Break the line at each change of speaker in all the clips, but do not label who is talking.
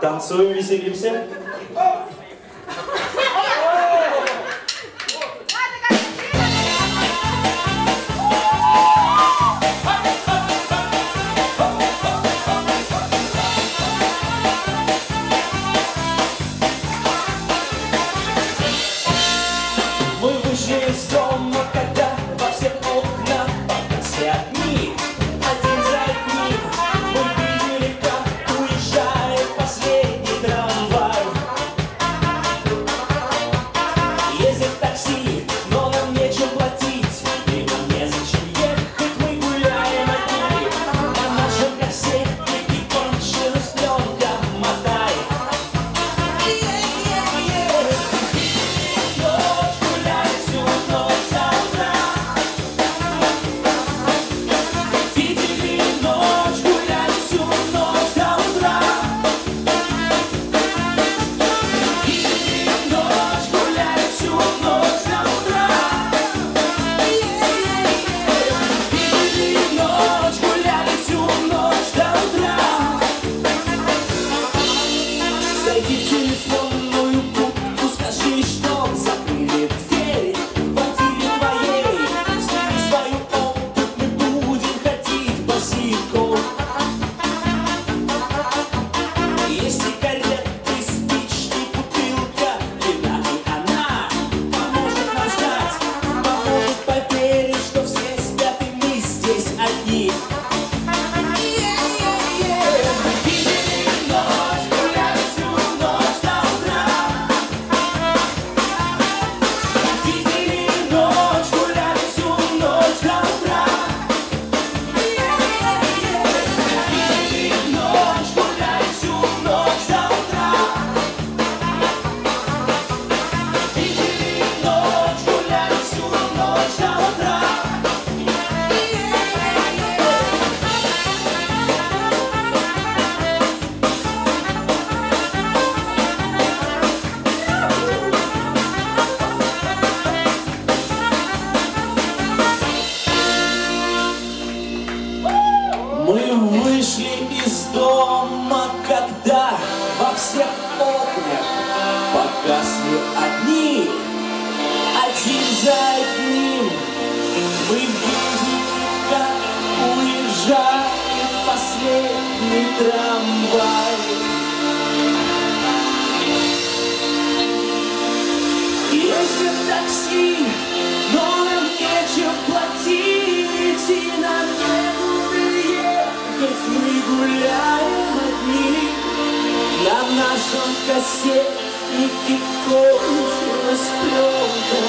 Танцуем, веселимся.
Мы вышли из дома. водит такси, но нам нечем платить, и нам некуда мы гуляем одни. На нашем кассетнике кончилась пленка,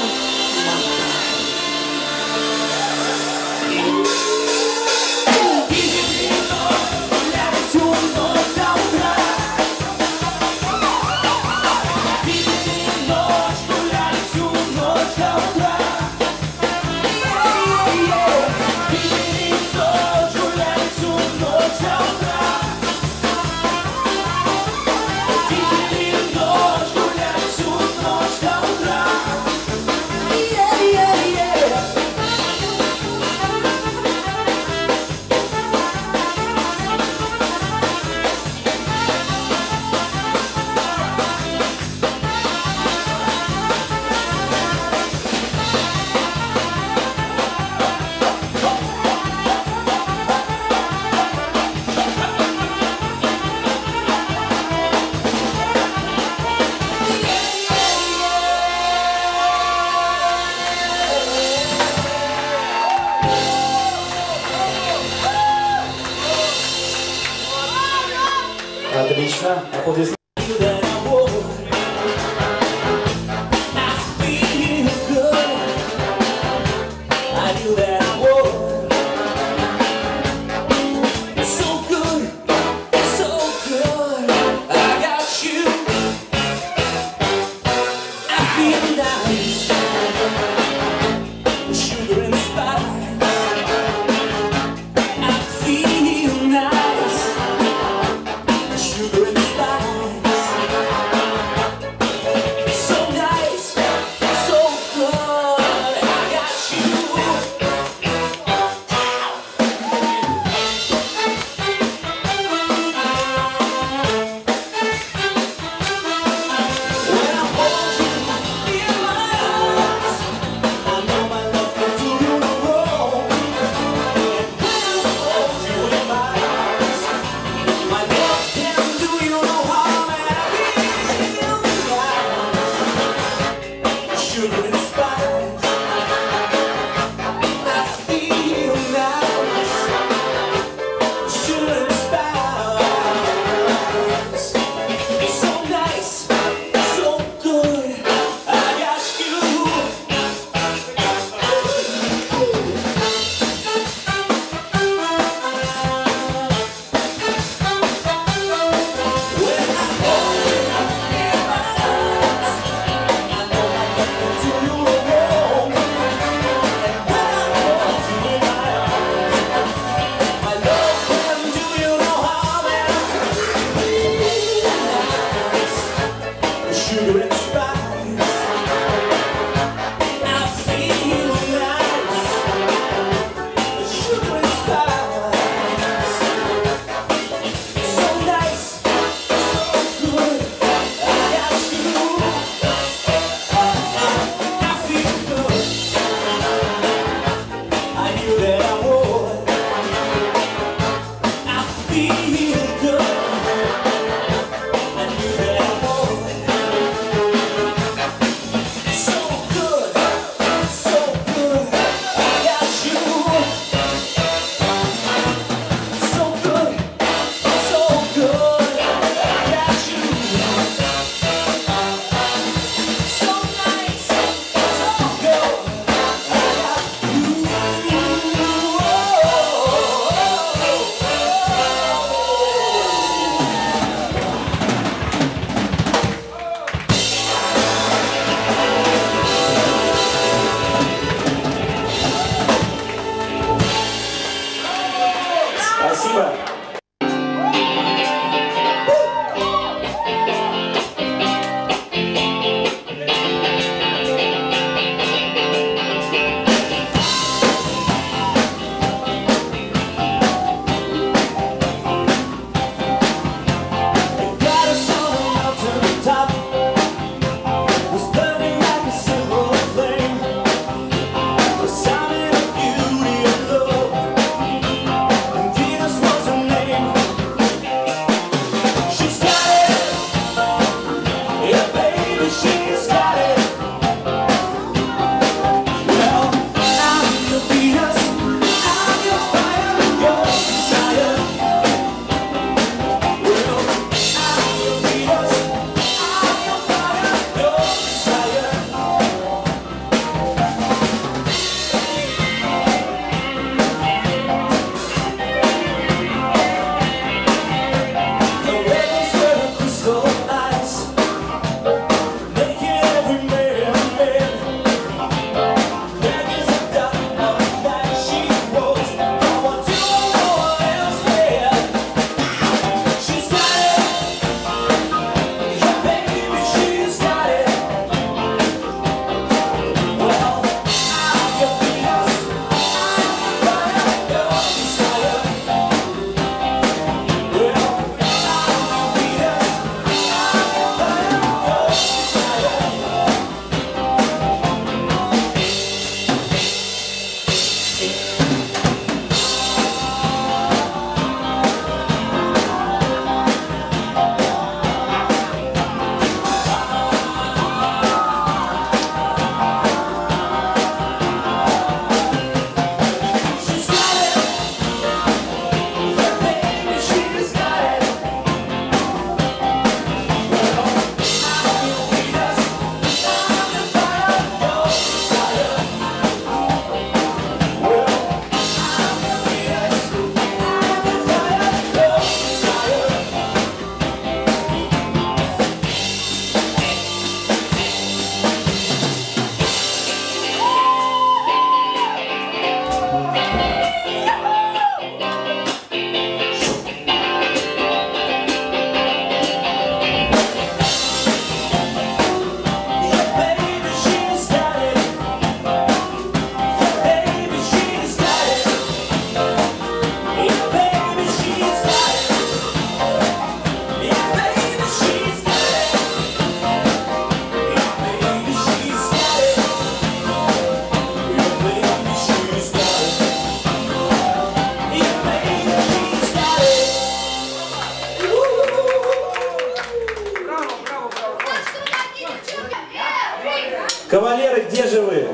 Кавалеры, где же вы?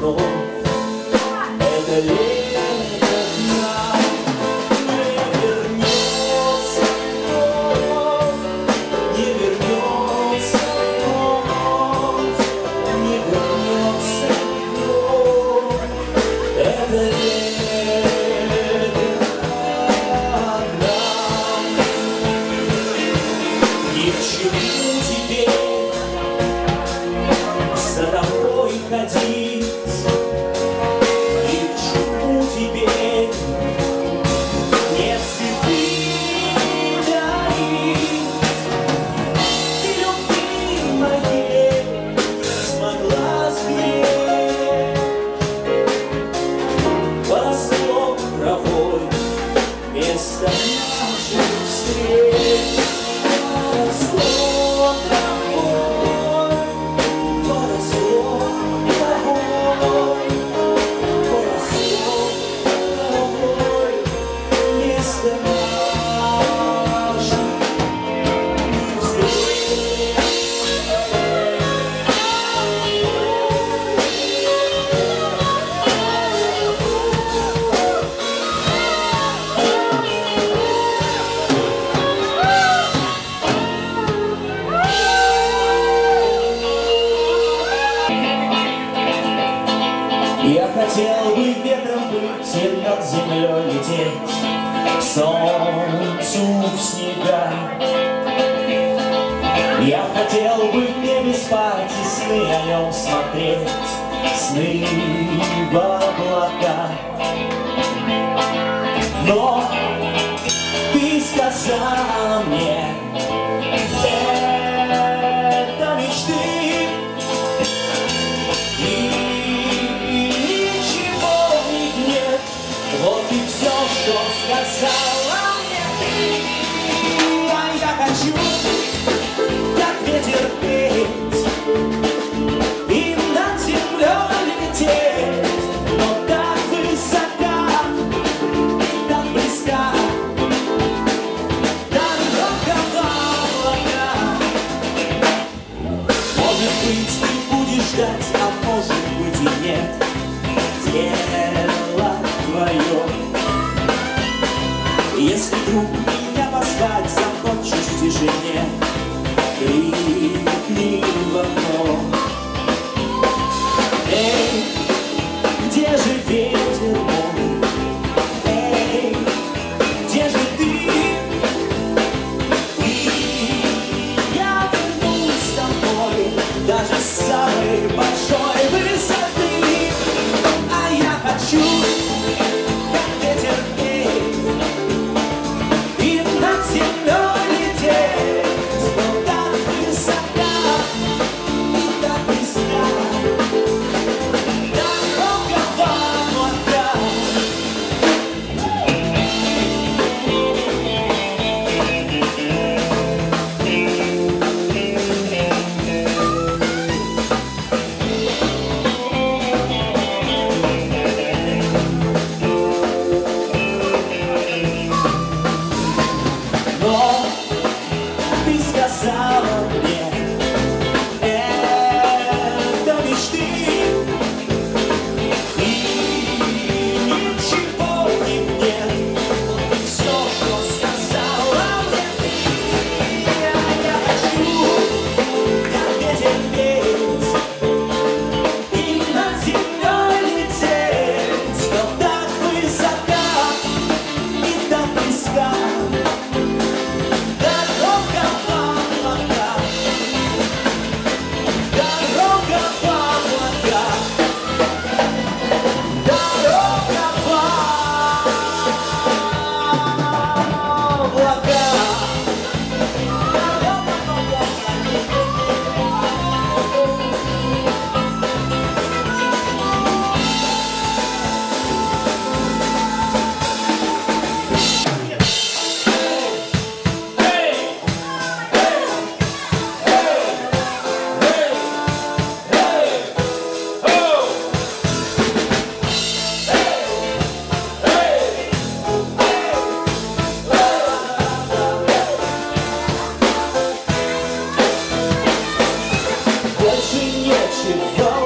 の It's the magic. Я хотел бы в небе спать и сны о нем смотреть, сны в облака. Но ты сказала мне, а может быть и нет. Дело твое. Если вдруг меня позвать захочешь в тишине, ты should go.